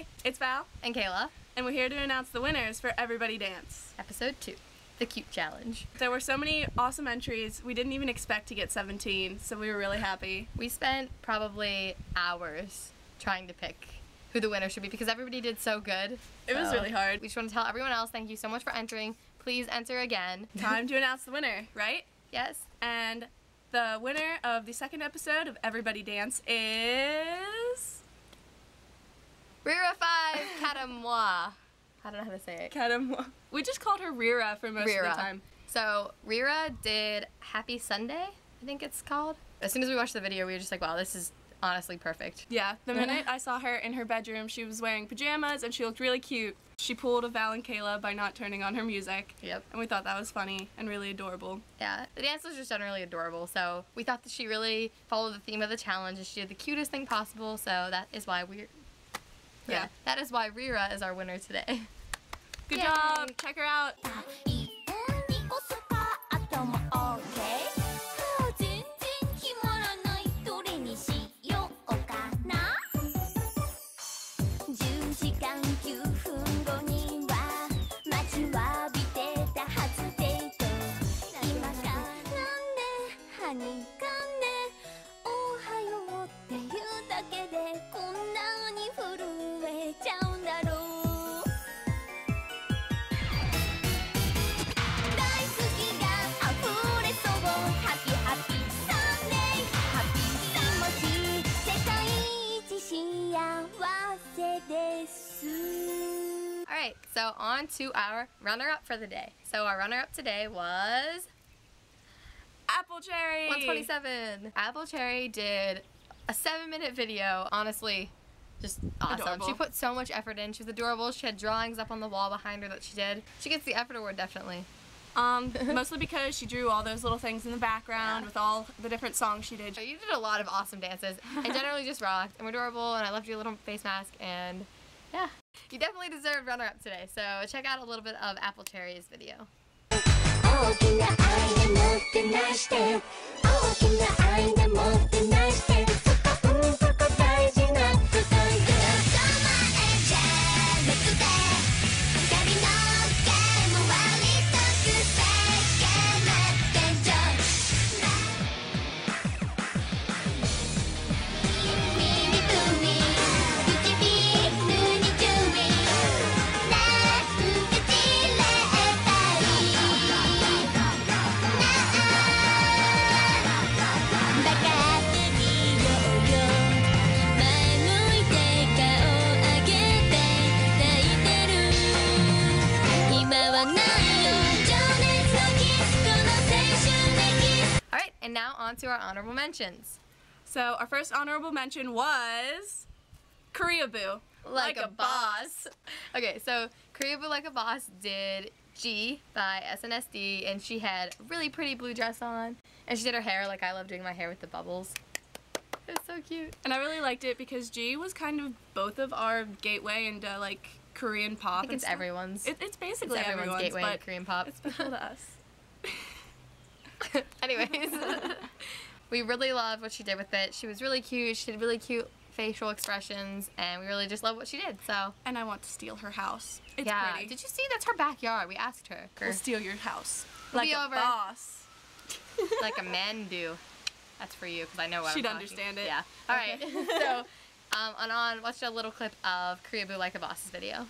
Hey, it's Val, and Kayla. and we're here to announce the winners for Everybody Dance. Episode 2, The Cute Challenge. There were so many awesome entries. We didn't even expect to get 17, so we were really happy. We spent probably hours trying to pick who the winner should be because everybody did so good. It was really hard. We just want to tell everyone else thank you so much for entering. Please enter again. Time to announce the winner, right? Yes. And the winner of the second episode of Everybody Dance is. Rira 5 Katamois. I don't know how to say it. Kadam. We just called her Rira for most of the time. So Rira did Happy Sunday, I think it's called. As soon as we watched the video, we were just like, wow, this is honestly perfect. Yeah, the minute I saw her in her bedroom, she was wearing pajamas and she looked really cute. She pulled a Val and Kayla by not turning on her music. Yep. And we thought that was funny and really adorable. Yeah, the dance was just generally adorable. So we thought that she really followed the theme of the challenge and she did the cutest thing possible. So that is why we're. Yeah, that is why Rira is our winner today. Good Yay. job! Check her out! On to our runner up for the day. So our runner up today was Apple Cherry! 127. Apple Cherry did a seven minute video. Honestly, just awesome. Adorable. She put so much effort in. She was adorable. She had drawings up on the wall behind her that she did. She gets the effort award definitely. Um, mostly because she drew all those little things in the background Yeah. with all the different songs she did. So you did a lot of awesome dances and generally just rocked and were adorable and I loved your little face mask and yeah. You definitely deserve runner up today. So check out a little bit of Apple Cherry's video. 大 on to our honorable mentions. So, our first honorable mention was. Korea Boo. Like, a, boss. Okay, so Korea Boo Like a Boss did Gee by SNSD and she had a really pretty blue dress on and she did her hair like I love doing my hair with the bubbles. It was so cute. And I really liked it because Gee was kind of both of our gateway into like Korean pop. I think it's stuff. everyone's. It, it's basically it's everyone's, everyone's, gateway but Korean pop. it's special to us. Anyways, we really loved what she did with it. She was really cute. She did really cute facial expressions, and we really just love what she did. So And I want to steal her house. It's yeah, pretty. did you see? That's her backyard. We asked her, We'll steal your house. We'll like be a over. boss. like a man do. That's for you because I know what She'd I'm talking- understand it. Yeah. All right. so, um, and on, watch a little clip of Korea Boo Like a Boss's video.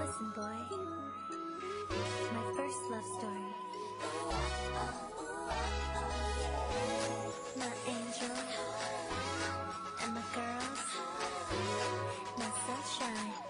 Listen, boy. My first love story. My angel. And my. My sunshine.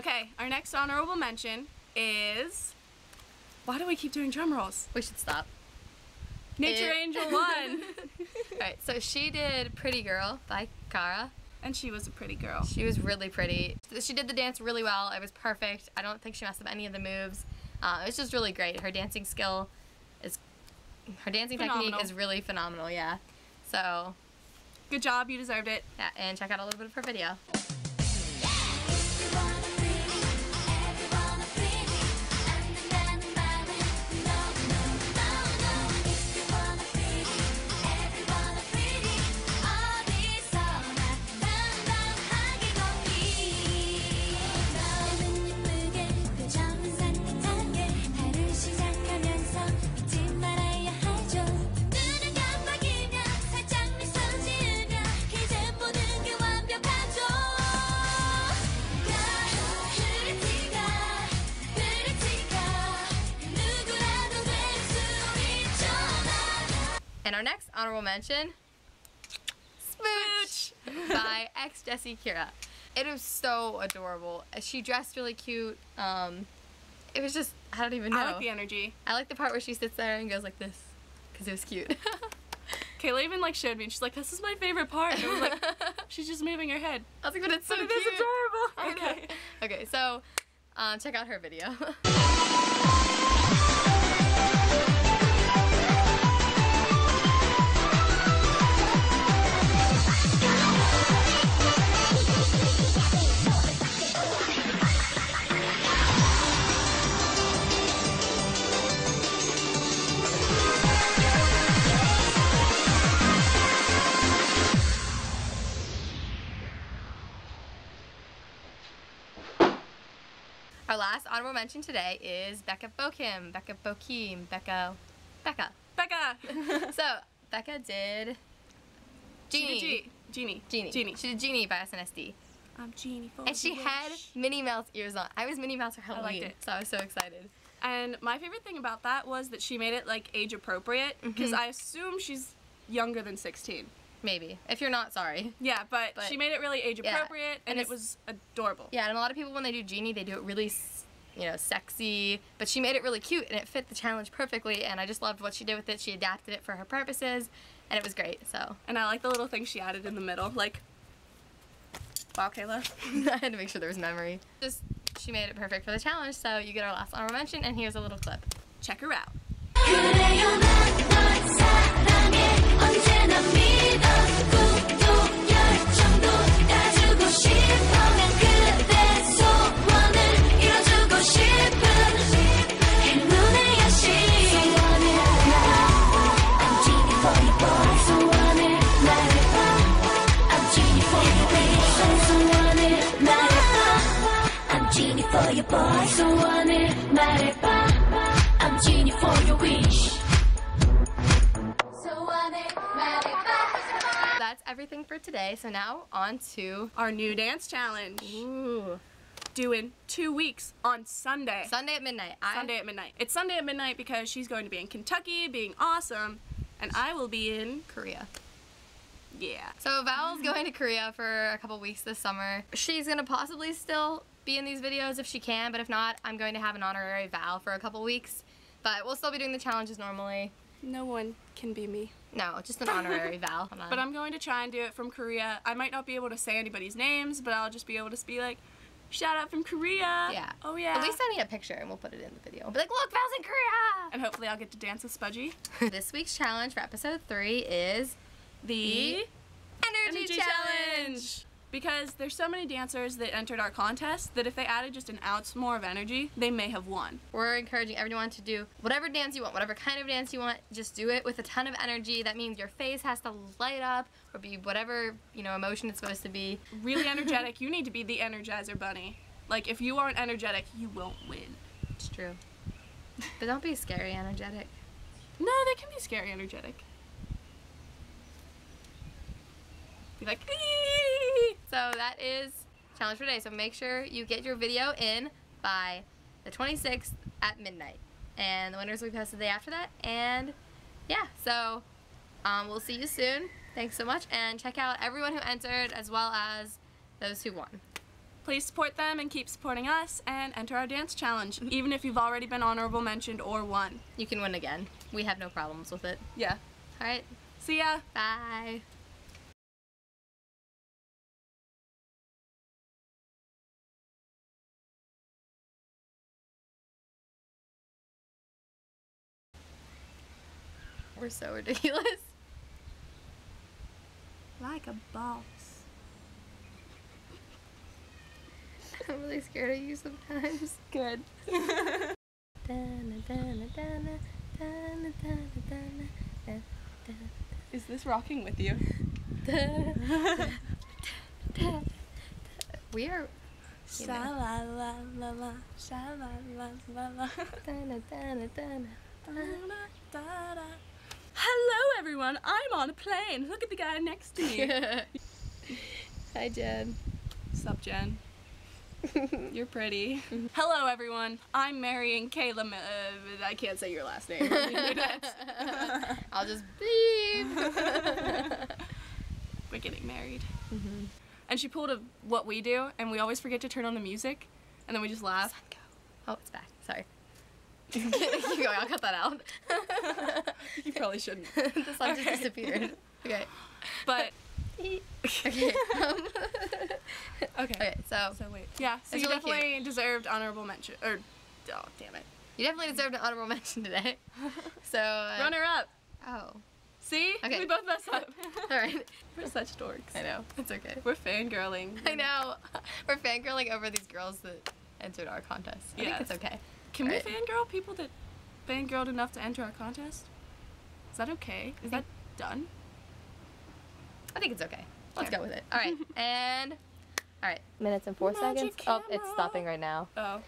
Okay, our next honorable mention is. Why do we keep doing drum rolls? We should stop. Nature It- Angel one. All right. So she did Pretty Girl by Kara. and she was a pretty girl. She was really pretty. She did the dance really well. It was perfect. I don't think she messed up any of the moves. Uh, it was just really great. Her dancing skill is her dancing Phenomenal. technique is really phenomenal. Yeah. So Good job, you deserved it. yeah, and check out a little bit of her video. Everyone our next honorable mention, Smooch by ex Jessie Kira. It was so adorable. She dressed really cute. Um, it was just I don't even know. I like the energy. I like the part where she sits there and goes like this, because it was cute. Kayla even like showed me. and She's like, "This is my favorite part." And I was like, "She's just moving her head." I was like, but it's so But cute. is adorable. Okay. Okay, so um, check out her video. Our last honorable mention today is Becca Bokim. Becca Bokim. Becca. Becca. Becca. So, Becca did. She Genie. did G- Genie. Genie. Genie. She did Genie by SNSD. I'm Genie. for And she the had. Minnie Mouse ears on. I was Minnie Mouse for Halloween, I liked it. so I was so excited. And my favorite thing about that was that she made it like age appropriate because Mhm. I assume she's younger than 16. Maybe. If you're not, sorry. Yeah, but, But- she made it really age yeah. appropriate And and, it was adorable. Yeah, and a lot of people when they do Genie, they do it really, you know, sexy. But she made it really cute, and it fit the challenge perfectly. And I just loved what she did with it. She adapted it for her purposes, and it was great. So And I like the little thing she added in the middle. Like, wow, Kayla. I had to make sure there was memory. Just she made it perfect for the challenge. So you get our last honorable mention, and here's a little clip. Check her out. Everything for today. So now on to Our new dance challenge. ooh, Doing two weeks on Sunday. Sunday at midnight. I, Sunday at midnight. It's Sunday at midnight because she's going to be in Kentucky being awesome, and I will be in, Korea. yeah. So Val's going to Korea for a couple weeks this summer. She's gonna possibly still be in these videos if she can, but if not, I'm going to have an honorary Val for a couple weeks. But we'll still be doing the challenges normally. No one can be me. No, just an honorary Val. But I'm going to try and do it from Korea. I might not be able to say anybody's names, but I'll just be able to be like, shout out from Korea. yeah. Oh, yeah. At least send me a picture and we'll put it in the video. We'll be like, look, Val's in Korea. and hopefully I'll get to dance with Spudgy. this week's challenge for episode three is The energy, challenge. Because there's so many dancers that entered our contest that if they added just an ounce more of energy, they may have won. We're encouraging everyone to do whatever dance you want, whatever kind of dance you want. Just do it with a ton of energy. That means your face has to light up or be whatever you know emotion it's supposed to be. Really energetic. you need to be the Energizer Bunny. Like, if you aren't energetic, you won't win. It's true. But don't be scary energetic. No, they can be scary energetic. Be like, "Ee!" So that is challenge for today. So make sure you get your video in by the 26th at midnight. And the winners will be posted the day after that. And yeah, so um, we'll see you soon. Thanks so much. And check out everyone who entered as well as those who won. Please support them and keep supporting us and enter our dance challenge, even if you've already been honorable mentioned or won. You can win again. We have no problems with it. Yeah. All right. See ya. Bye. We're so ridiculous. Like a boss. I'm really scared of you sometimes. Good. Is this rocking with you? dana, dana. We are You know. Hello, everyone. I'm on a plane. Look at the guy next to me. Hi, Jen. Sup, Jen? You're pretty. Hello, everyone. I'm marrying Kayla. Uh, I can't say your last name. I'll just beep. We're getting married. Mhm. And she pulled a what we do, and we always forget to turn on the music, and then we just laugh. Oh, it's back. Sorry. Keep going. I'll cut that out. You probably shouldn't. the sun just disappeared. Okay. But Okay. Um, okay. okay. So So wait. Yeah. So you really definitely deserved honorable mention. Or oh damn it. you definitely deserved an honorable mention today. So. Uh, Runner up. Oh. See? Okay. We both messed up. All right. We're such dorks. I know. It's okay. We're fangirling. I know. We're fangirling over these girls that entered our contest. I think it's okay. Can Right. we fangirl people that fangirled enough to enter our contest? Is that okay? Is that done? I think it's okay. Let's Sure. go with it. All right. And. All right. Minutes and four Magic seconds. Oh, it's stopping right now. Oh.